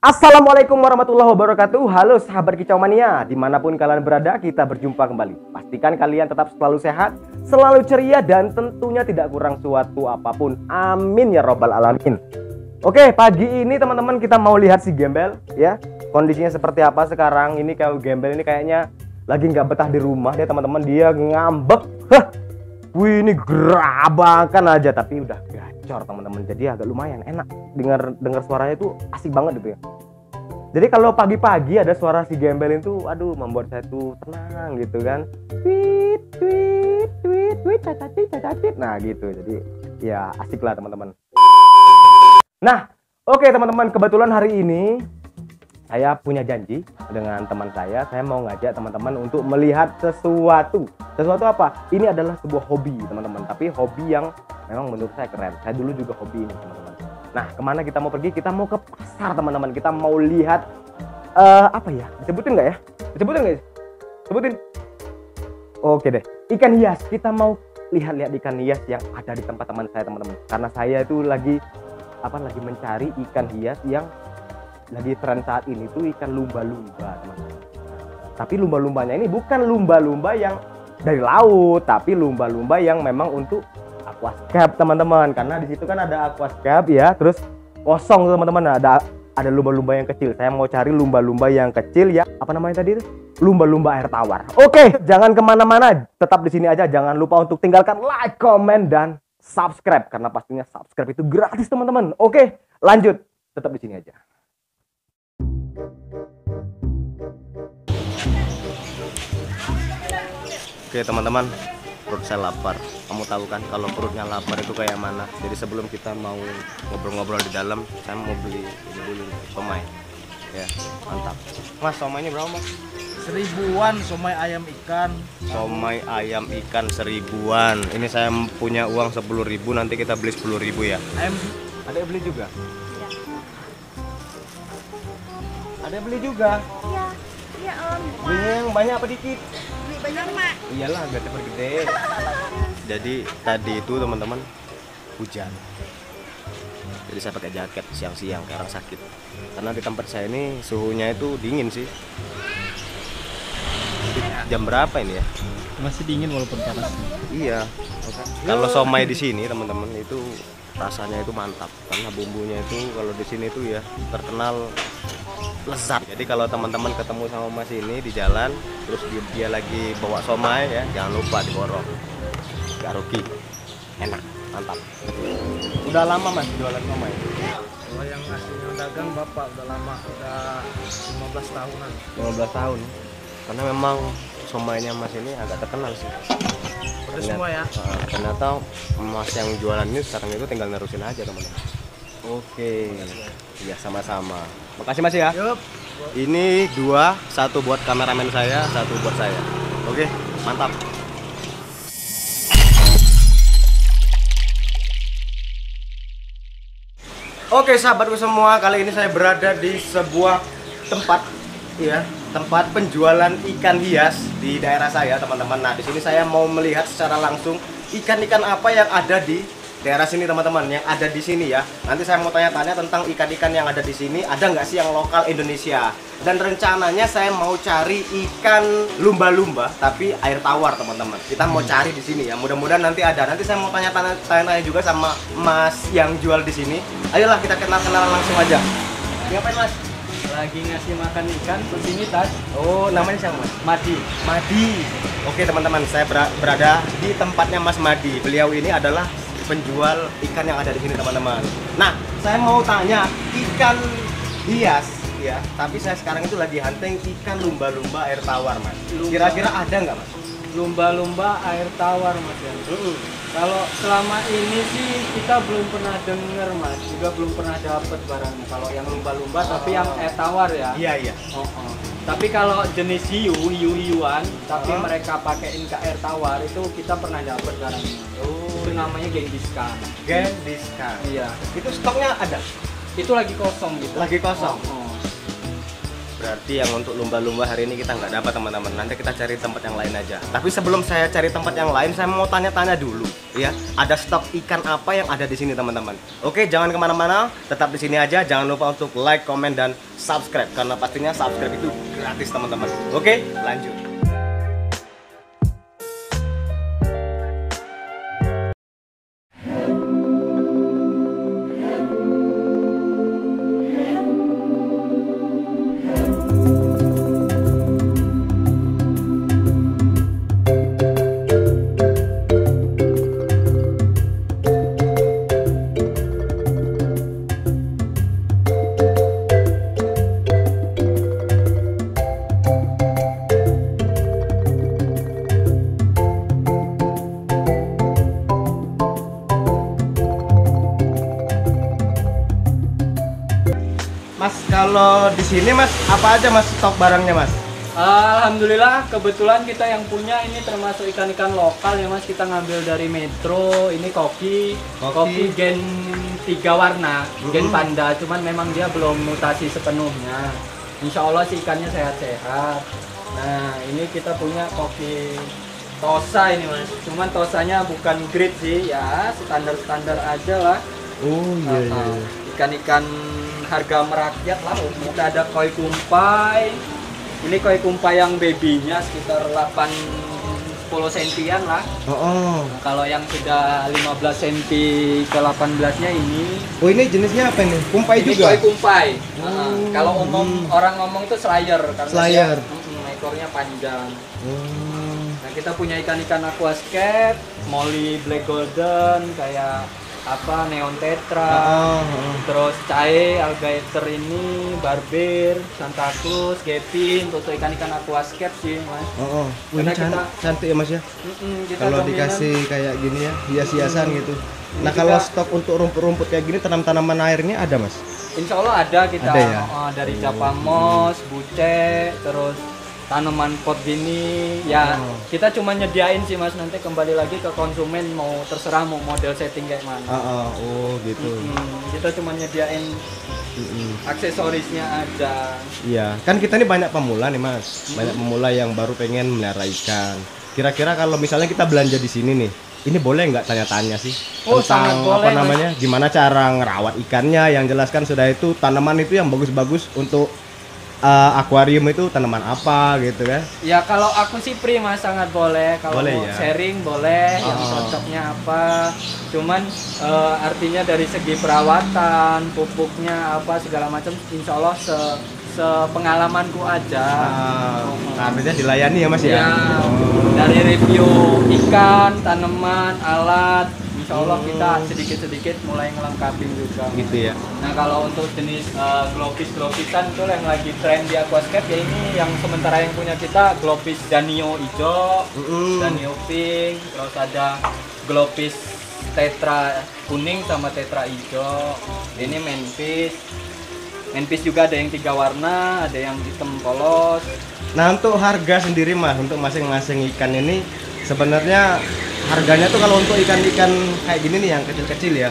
Assalamualaikum warahmatullahi wabarakatuh. Halo sahabat kicau mania Di mana pun kalian berada kita berjumpa kembali. Pastikan kalian tetap selalu sehat Selalu ceria dan tentunya tidak kurang suatu apa pun. Amin ya robbal alamin. Oke pagi ini teman-teman kita mau lihat si gembel ya. Kondisinya seperti apa sekarang? Ini kayak gembel ini kayaknya Lagi nggak betah di rumah dia teman-teman. Dia ngambek. Hah? Wih ini gerabakan aja Tapi udah gacor teman-teman. Jadi agak lumayan enak. Dengar dengar suaranya itu asik banget gitu ya. Jadi kalau pagi-pagi ada suara si gembel itu aduh membuat saya tuh tenang gitu kan. Tweet tweet tweet tweet cacatit cacatit nah gitu. Jadi ya asik lah teman-teman. Nah oke teman-teman. Kebetulan hari ini saya punya janji dengan teman saya saya mau ngajak teman-teman untuk melihat sesuatu sesuatu apa ini adalah sebuah hobi teman-teman tapi hobi yang memang menurut saya keren saya dulu juga hobi ini teman-teman Nah, ke mana kita mau pergi? Kita mau ke pasar, teman-teman. Kita mau lihat uh, apa ya? Disebutin nggak ya? Disebutin nggak? Sebutin. Oke deh. Ikan hias. Kita mau lihat-lihat ikan hias yang ada di tempat teman saya, teman-teman. Karena saya itu lagi apa? Lagi mencari ikan hias yang lagi tren saat ini tuh ikan lumba-lumba, teman-teman. Tapi lumba-lumbanya ini bukan lumba-lumba yang dari laut, tapi lumba-lumba yang memang untuk aquascape teman-teman. Karena di situ kan ada aquascape ya. Terus kosong teman-teman. Ada ada lumba-lumba yang kecil. Saya mau cari lumba-lumba yang kecil ya. Apa namanya tadi itu? Lumba-lumba air tawar. Oke jangan ke mana-mana. Tetap di sini aja. Jangan lupa untuk tinggalkan like comment dan subscribe. Karena pastinya subscribe itu gratis teman-teman. Oke lanjut. Tetap di sini aja Oke teman-teman. Perut saya lapar. Kamu tahu kan kalau perutnya lapar itu kayak mana? Jadi sebelum kita mau ngobrol-ngobrol di dalam saya mau beli ini dulu somai. Ya mantap. Mas somainya berapa mas? Seribuan somai ayam ikan. Somai ayam ikan seribuan. Ini saya punya uang sepuluh ribu nanti kita beli sepuluh ribu ya. Ayam ada yang beli juga ada yang beli juga. Iya iya om. Beli yang banyak apa dikit? Banyak mak. Iyalah biar cepat gede. Jadi tadi itu teman-teman hujan. Jadi saya pakai jaket siang-siang orang sakit. Karena di tempat saya ini suhunya itu dingin sih. Jam berapa ini ya? Masih dingin walaupun panas. Iya. Kalau somai di sini teman-teman itu rasanya itu mantap. Karena bumbunya itu kalau di sini itu ya terkenal lezat. Jadi kalau teman-teman ketemu sama mas ini di jalan terus dia, lagi bawa somai ya jangan lupa diborong gak rugi. Enak mantap. Udah lama mas jualan somai? Kalau yang aslinya dagang bapak udah lama udah 15 tahunan. 15 tahun. Karena memang somainya mas ini agak terkenal sih. Udah semua ya? uh, ternyata mas yang jualan ini sekarang itu tinggal nerusin aja teman-teman. Oke. Ya sama-sama makasih mas ya Yup. ini dua satu buat kameramen saya satu buat saya oke mantap Oke sahabatku semua, kali ini saya berada di sebuah tempat ya, tempat penjualan ikan hias di daerah saya, teman-teman. Nah, di sini saya mau melihat secara langsung ikan-ikan apa yang ada di daerah sini teman-teman yang ada di sini ya. Nanti saya mau tanya-tanya tentang ikan-ikan yang ada di sini. Ada nggak sih yang lokal Indonesia? Dan rencananya saya mau cari ikan lumba-lumba tapi air tawar teman-teman. Kita mau cari di sini ya. Mudah-mudahan nanti ada. Nanti saya mau tanya-tanya juga sama mas yang jual di sini. Ayolah kita kenal-kenalan langsung aja. Ngapain mas? Lagi ngasih makan ikan rutinitas oh namanya siapa mas? Mati Madi. Oke teman-teman saya berada di tempatnya Mas Madi. Beliau ini adalah penjual ikan yang ada di sini teman-teman. Nah, saya mau tanya ikan hias ya, tapi saya sekarang itu lagi hunting ikan lumba-lumba air tawar, Mas. Kira-kira ada nggak, Mas? Lumba-lumba air tawar, Mas. Ya. Uh Kalau selama ini sih kita belum pernah dengar, Mas. Juga belum pernah dapat barangnya. Kalau yang lumba-lumba, oh. tapi yang air tawar ya. Iya, iya. Oh, oh. Tapi kalau jenis hiu, hiu hiuan, tapi oh. mereka pakaiin ke air tawar itu kita pernah dapat barangnya. Itu namanya Genghis Khan Genghis Khan iya itu stoknya ada itu lagi kosong gitu lagi kosong oh, oh. Berarti yang untuk lumba-lumba hari ini kita nggak dapat teman-teman. Nanti kita cari tempat yang lain aja. Tapi sebelum saya cari tempat yang lain, saya mau tanya-tanya dulu, ya. Ada stok ikan apa yang ada di sini teman-teman? Oke, jangan ke mana-mana, tetap di sini aja. Jangan lupa untuk like, komen, dan subscribe karena pastinya subscribe itu gratis teman-teman. Oke, lanjut. Sini Mas, apa aja Mas stok barangnya Mas? Alhamdulillah kebetulan kita yang punya ini termasuk ikan-ikan lokal ya mas. Kita ngambil dari Metro ini koki. Koki. koki, gen tiga warna gen Mhm. panda. Cuman memang dia belum mutasi sepenuhnya. Insya Allah sih ikannya sehat-sehat. Nah ini kita punya koki tosa ini mas. Cuman tosanya bukan grade sih ya standar-standar aja lah. Oh Ah, ikan-ikan harga merakyat lah kita ada koi kumpai ini koi kumpai yang babynya sekitar 8 10 sentian lah Oh, oh. Nah, kalau yang sudah 15 cm ke 18 nya ini Oh, ini jenisnya apa nih? Kumpai ini juga. koi kumpai Nah, Oh. kalau umum orang ngomong itu slayer karena Slayer. dia, mm, ekornya panjang Oh. Nah kita punya ikan-ikan aquascape, molly black golden, kayak apa neon tetra, Oh, oh. terus cae, alligator ini, barber, santa cruz, gepin, untuk ikan-ikan aquascape sih mas. Oh, oh. Wih, Karena can- kita- cantik ya Mas ya. Kalau dikasih kayak gini ya, hias-hiasan gitu. Nah, Kita- kalau stok untuk rumput-rumput kayak gini tanam-tanaman airnya ada, Mas? Insya Allah ada kita Ada ya? Oh, dari japamos, buce, terus tanaman pot gini ya Oh. kita cuma nyediain sih mas nanti kembali lagi ke konsumen mau terserah mau model setting kayak mana Ah, ah. oh gitu. Mm, kita cuma nyediain Mm-mm. aksesorisnya aja. Iya, kan kita ini banyak pemula nih Mas. Banyak pemula yang baru pengen melihara ikan. Kira-kira kalau misalnya kita belanja di sini nih, ini boleh nggak tanya-tanya sih Oh, sangat boleh, apa Mas. namanya? Gimana cara ngerawat ikannya? Yang jelaskan sudah itu tanaman itu yang bagus-bagus untuk eh, akuarium itu tanaman apa gitu kan? Ya kalau aku sih prima sangat boleh. Kalau Boleh mau ya? sharing boleh. Yang Oh. cocoknya apa? Cuman eh, artinya dari segi perawatan, pupuknya apa segala macam, insya Allah se sepengalamanku aja. Ah, artinya dilayani ya Mas ya? Ya, dari review ikan, tanaman, alat, insya Allah kita sedikit-sedikit mulai ngelengkapin juga. Gitu ya. Nah kalau untuk jenis uh, globis globisan itu yang lagi tren di aquascape ya ini yang sementara yang punya kita globis danio hijau, Mm-mm. danio pink, terus ada globis tetra kuning sama tetra hijau. Ini manfish. Manfish juga ada yang tiga warna, ada yang hitam polos. Nah untuk harga sendiri mas, untuk masing-masing ikan ini sebenarnya harganya tuh kalau untuk ikan-ikan kayak gini nih yang kecil-kecil ya,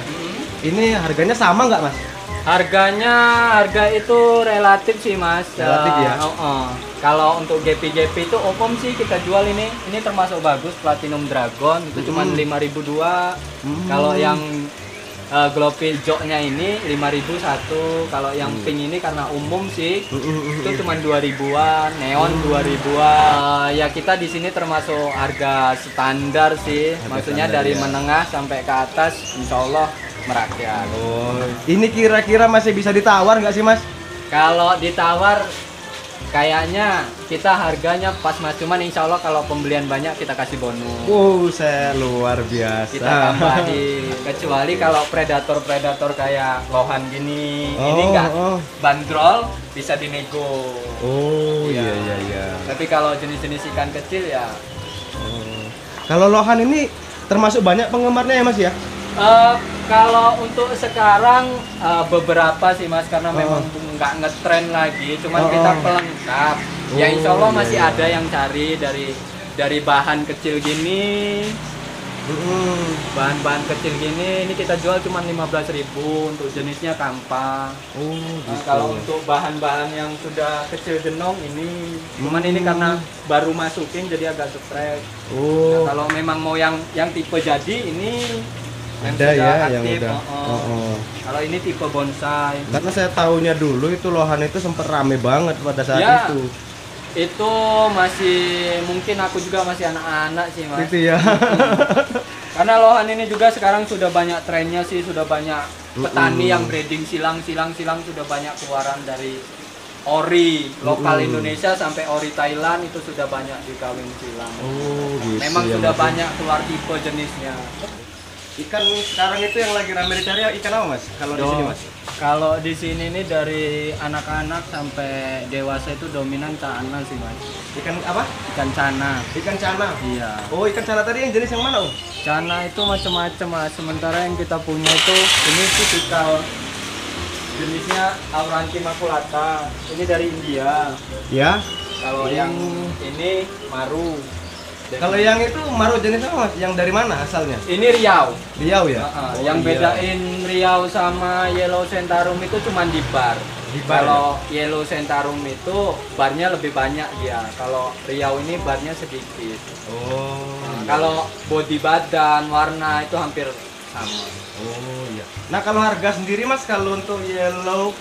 ini harganya sama nggak mas? Harganya harga itu relatif sih mas. Relatif ya? oh, oh. Kalau untuk GP-GP itu umum sih kita jual ini. Ini termasuk bagus Platinum Dragon itu cuma Hmm. 5002. Hmm. Kalau yang uh, Gloppy joknya ini 5000 satu. Kalau yang Hmm. pink ini karena umum sih itu cuma 2000-an, neon 2000-an. Eh, ya kita di sini termasuk harga standar sih. Harga Maksudnya standar, dari ya. menengah sampai ke atas insya Allah merakyat. Oh, ini kira-kira masih bisa ditawar nggak sih mas? Kalau ditawar kayaknya kita harganya pas mas cuman insya Allah kalau pembelian banyak kita kasih bonus Wow, saya luar biasa. kita tambahin kecuali kalau predator-predator kayak lohan gini ini Oh, enggak oh. bandrol bisa dinego Oh Iya. iya iya iya. tapi kalau jenis-jenis ikan kecil ya Oh. Kalau lohan ini termasuk banyak penggemarnya ya mas ya? eh, kalau untuk sekarang eh, beberapa sih mas karena Oh. memang nggak ngetren lagi cuman Oh, kita oh. pelengkap ya Oh, insya Allah iya, masih iya. ada yang cari dari dari bahan kecil gini. Bahan-bahan kecil gini ini kita jual cuma 15.000 untuk jenisnya kampa. Oh, Nah, gitu. kalau untuk bahan-bahan yang sudah kecil genong ini cuman ini karena baru masukin jadi agak stres. Oh, Nah, kalau memang mau yang yang tipe jadi ini yang ada ya yang aktif, udah. oh, oh. Oh, oh. Kalau ini tipe bonsai. Karena saya tahunya dulu itu lohan itu sempat rame banget pada saat Ya. itu. Itu masih mungkin aku juga masih anak-anak sih mas. Itu ya. Karena lohan ini juga sekarang sudah banyak trennya sih, sudah banyak petani Mm-mm. yang breeding silang, silang, silang sudah banyak keluaran dari ori lokal Mm-mm. Indonesia sampai ori Thailand itu sudah banyak dikawin silang. Oh, gitu. Memang ya, sudah Mas. banyak keluar tipe jenisnya. Ikan sekarang itu yang lagi rame dicari ikan apa, Mas? Kalau di sini, Mas. Kalau di sini nih dari anak-anak sampai dewasa itu dominan cana sih mas. Ikan apa? Ikan cana. Ikan cana. Iya. Oh, ikan cana tadi yang jenis yang mana, Om? Cana itu macam-macam mas. Sementara yang kita punya itu ini tipikal jenisnya Auranti maculata. Ini dari India. Ya. Kalau yang ini maru. Kalau yang itu maru jenis apa, Mas? Yang dari mana asalnya? ini riau. Riau ya? Heeh, Oh, yang iya. bedain riau sama yellow centarum itu cuma di bar. Di bar, Kalau yellow centarum itu barnya lebih banyak dia. Kalau riau ini barnya sedikit. Oh. Nah, iya. kalau body badan, warna itu hampir sama. Oh iya. Nah kalau harga sendiri mas kalau untuk yellow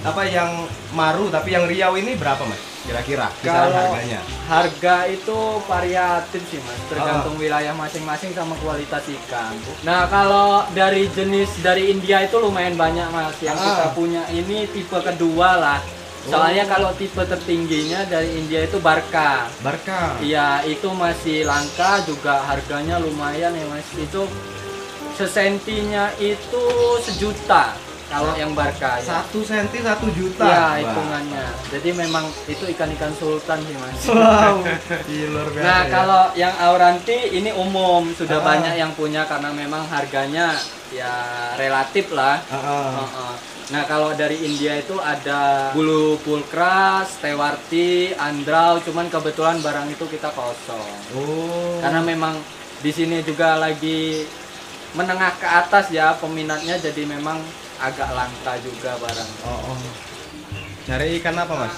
apa yang maru tapi yang riau ini berapa mas? Kira-kira Kalau harganya? harga itu variatif sih mas, tergantung Ah. wilayah masing-masing sama kualitas ikan. Nah kalau dari jenis dari India itu lumayan banyak mas. Yang Ah. kita punya ini tipe kedua lah. Soalnya Oh. kalau tipe tertingginya dari India itu Barca. Barca. Iya itu masih langka juga harganya lumayan ya mas. Itu sesentinya itu sejuta kalau yang Barca. Ya. Satu senti satu juta. Ya hitungannya. Jadi memang itu ikan-ikan sultan sih mas. Wow. Luar biasa. Nah ya. kalau yang Auranti ini umum sudah Ah. banyak yang punya karena memang harganya ya relatif lah. Ah, ah. Heeh. Nah kalau dari India itu ada bulu pulkra, stewarti, andrau, cuman kebetulan barang itu kita kosong. Oh. Karena memang di sini juga lagi menengah ke atas ya peminatnya jadi memang agak langka juga barang. Oh, oh. Cari ikan apa mas?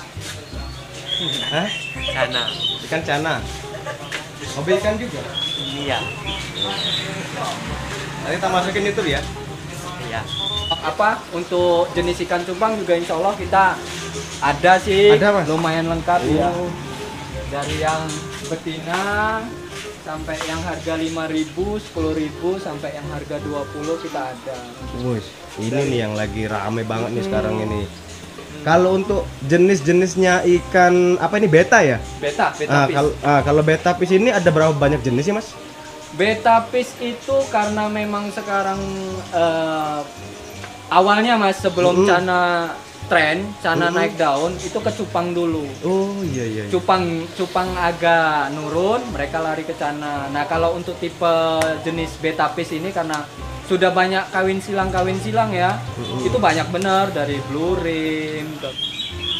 Hah? Karena Ikan cana. Hobi ikan juga. iya, Nanti kita masukin itu ya. iya. Apa untuk jenis ikan cupang juga insya Allah kita ada sih, Ada, Mas? lumayan lengkap ya. Oh. Dari yang betina sampai yang harga 5.000, 10.000 sampai yang harga 20 kita ada. Wus, ini nih yang lagi rame banget nih sekarang ini. Kalau untuk jenis-jenisnya ikan apa ini beta ya? Beta, beta Ah, kalau ah, kalau beta fish ini ada berapa banyak jenis sih mas? Beta fish itu karena memang sekarang eh, awalnya mas sebelum Mm. cana tren, cana Mm. naik daun itu ke cupang dulu. Oh iya iya. iya. Cupang cupang agak nurun, mereka lari ke cana. Nah kalau untuk tipe jenis beta fish ini karena sudah banyak kawin silang kawin silang ya, Mm-mm. itu banyak benar dari blue rim. ke-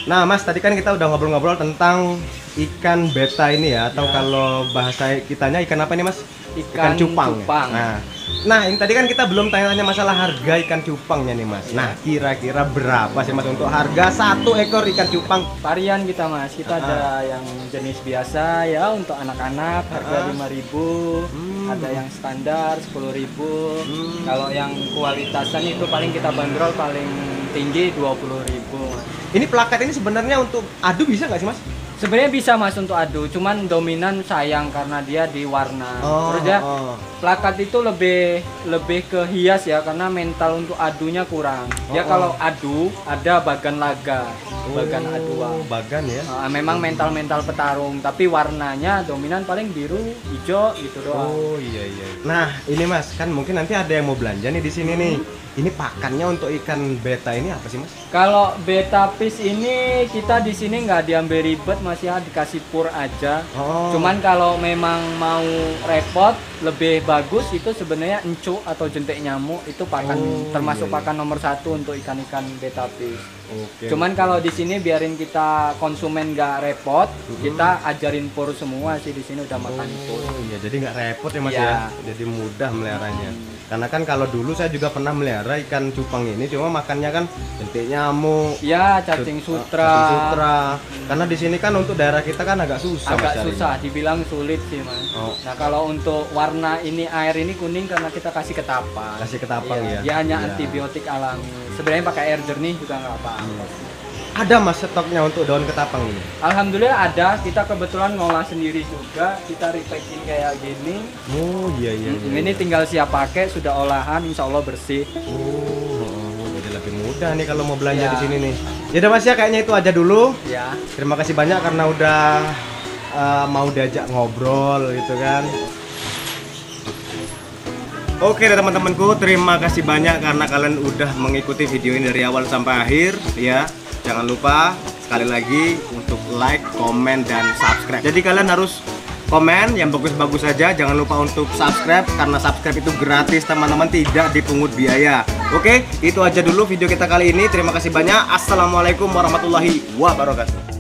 Nah mas tadi kan kita udah ngobrol-ngobrol tentang ikan beta ini ya atau Ya. kalau bahasa kitanya ikan apa nih mas? Ikan cupang. ya? cupang. Nah, nah ini tadi kan kita belum tanya-tanya masalah harga ikan cupangnya nih mas. Nah kira-kira berapa sih mas untuk harga satu ekor ikan cupang? Varian kita mas, kita ada yang jenis biasa ya untuk anak-anak harga Ah. 5.000, Hmm. Ada yang standar 10.000. Hmm. Kalau yang kualitasan itu paling kita bandrol paling tinggi 20.000. Mas. Ini plakat ini sebenarnya untuk adu bisa nggak sih mas? Sebenarnya bisa mas untuk adu, cuman dominan sayang karena dia di warna. Oh, Terus ya oh. plakat itu lebih lebih ke hias ya karena mental untuk adunya kurang. Dia Oh, oh. kalau adu ada bagan laga, bagan Oh, aduan. Bagan ya. Ah, memang mental-mental petarung, tapi warnanya dominan paling biru, hijau gitu doang. Oh iya iya. Nah ini mas kan mungkin nanti ada yang mau belanja nih di sini nih. Ini pakannya untuk ikan beta ini apa sih mas? Kalau beta fish ini kita di sini nggak diambil ribet, masih ya, dikasih pur aja. Oh. Cuman kalau memang mau repot, lebih bagus itu sebenarnya encu atau jentik nyamuk itu pakan Oh, termasuk iya, iya. pakan nomor satu untuk ikan-ikan beta fish. Oke. Cuman kalau di sini biarin kita konsumen nggak repot, kita ajarin pur semua sih di sini udah makan pur. Oh iya, jadi nggak repot ya mas Iya. ya. Jadi mudah meliharanya. Karena kan kalau dulu saya juga pernah melihara ikan cupang ini, cuma makannya kan jentik nyamuk, Ya, cacing Sut- sutra. cacing sutra. Karena di sini kan untuk daerah kita kan agak susah Agak Mas susah, dibilang sulit sih mas. Oh. Nah kalau untuk warna ini air ini kuning karena kita kasih ketapang. Kasih ketapang Iya, ya. Dia hanya Iya. antibiotik alami. Sebenarnya pakai air jernih juga nggak apa-apa. Ada mas stoknya untuk daun ketapang ini. Alhamdulillah ada. Kita kebetulan ngolah sendiri juga. Kita repacking kayak gini. Oh iya iya. iya. Ini tinggal siap pakai, sudah olahan, insya Allah bersih. Oh, oh, jadi lebih mudah nih kalau mau belanja Iya. di sini nih. Ya udah mas ya kayaknya itu aja dulu. Ya. Terima kasih banyak karena udah uh, mau diajak ngobrol gitu kan. Oke deh teman-temanku, terima kasih banyak karena kalian udah mengikuti video ini dari awal sampai akhir ya. Jangan lupa sekali lagi untuk like, komen dan subscribe. Jadi kalian harus komen yang bagus-bagus saja. Jangan lupa untuk subscribe karena subscribe itu gratis teman-teman, tidak dipungut biaya. Oke, itu aja dulu video kita kali ini. Terima kasih banyak. Assalamualaikum warahmatullahi wabarakatuh.